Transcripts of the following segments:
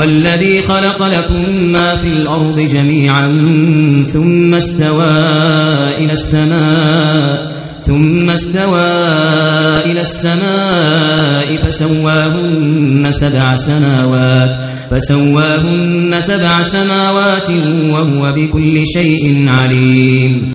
هو الذي خلق لكم ما في الأرض جميعا ثم استوى إلى السماء ثم استوى إلى السماء فسواهن سبع سماوات فسواهن سبع سماوات وهو بكل شيء عليم.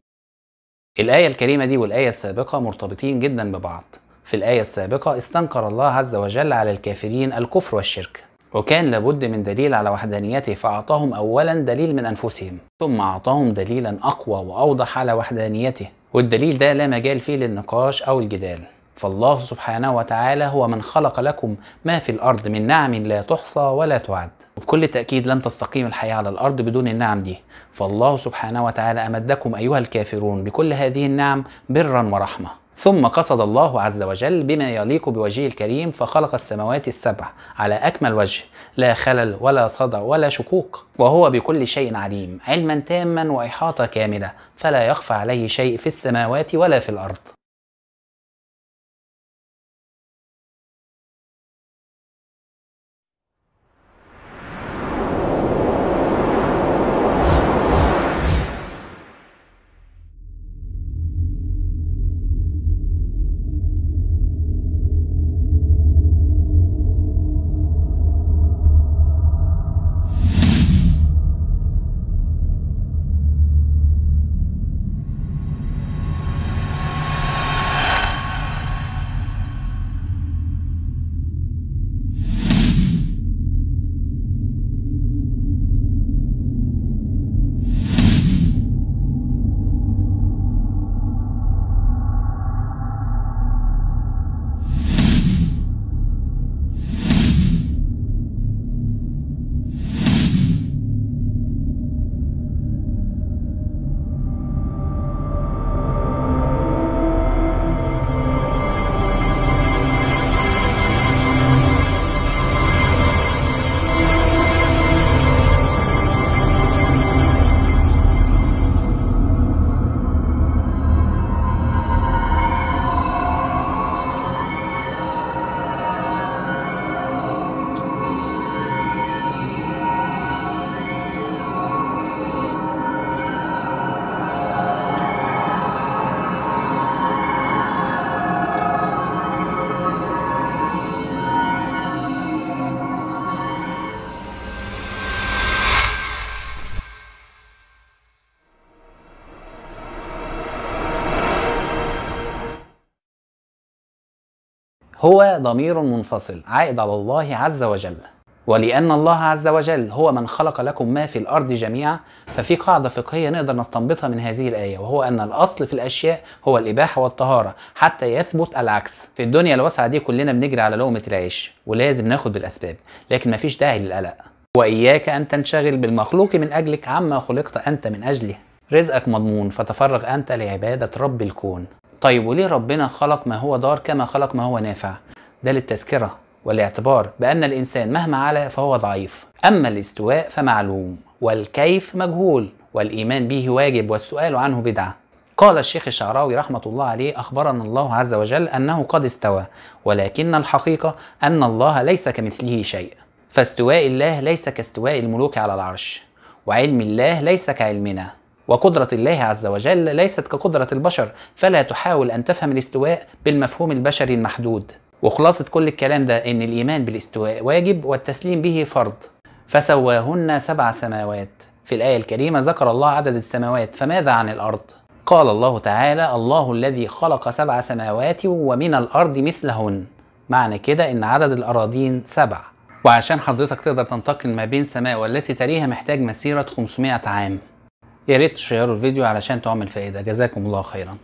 الآية الكريمة دي والآية السابقة مرتبطين جدا ببعض. في الآية السابقة استنكر الله عز وجل على الكافرين الكفر والشرك. وكان لابد من دليل على وحدانيته فأعطاهم أولا دليل من أنفسهم ثم أعطاهم دليلا أقوى وأوضح على وحدانيته. والدليل ده لا مجال فيه للنقاش أو الجدال. فالله سبحانه وتعالى هو من خلق لكم ما في الأرض من نعم لا تحصى ولا تعد. وبكل تأكيد لن تستقيم الحياة على الأرض بدون النعم دي. فالله سبحانه وتعالى أمدكم أيها الكافرون بكل هذه النعم برا ورحمة. ثم قصد الله عز وجل بما يليق بوجهه الكريم فخلق السماوات السبع على أكمل وجه لا خلل ولا صدع ولا شكوك وهو بكل شيء عليم علما تاما وإحاطة كاملة فلا يخفى عليه شيء في السماوات ولا في الأرض. هو ضمير منفصل عائد على الله عز وجل. ولأن الله عز وجل هو من خلق لكم ما في الأرض جميعا ففي قاعدة فقهية نقدر نستنبطها من هذه الآية وهو أن الأصل في الأشياء هو الإباحة والطهارة حتى يثبت العكس. في الدنيا الواسعة دي كلنا بنجري على لقمة العيش ولازم ناخد بالأسباب لكن مفيش داعي للقلق. وإياك أن تنشغل بالمخلوق من أجلك عما خلقت أنت من أجله. رزقك مضمون فتفرغ أنت لعبادة رب الكون. طيب وليه ربنا خلق ما هو ضار كما خلق ما هو نافع؟ ده للتذكرة والاعتبار بأن الإنسان مهما علا فهو ضعيف. أما الاستواء فمعلوم والكيف مجهول والإيمان به واجب والسؤال عنه بدعة. قال الشيخ الشعراوي رحمة الله عليه أخبرنا الله عز وجل أنه قد استوى ولكن الحقيقة أن الله ليس كمثله شيء. فاستواء الله ليس كاستواء الملوك على العرش وعلم الله ليس كعلمنا. وقدرة الله عز وجل ليست كقدرة البشر فلا تحاول أن تفهم الاستواء بالمفهوم البشري المحدود. وخلاصة كل الكلام ده إن الإيمان بالاستواء واجب والتسليم به فرض. فسواهن سبع سماوات. في الآية الكريمة ذكر الله عدد السماوات فماذا عن الأرض؟ قال الله تعالى الله الذي خلق سبع سماوات ومن الأرض مثلهن معنى كده إن عدد الأراضين سبع. وعشان حضرتك تقدر تنتقل ما بين سماء والتي تليها محتاج مسيرة 500 عام. يا ريت تشيروا الفيديو علشان تعمل فائدة. جزاكم الله خيرا.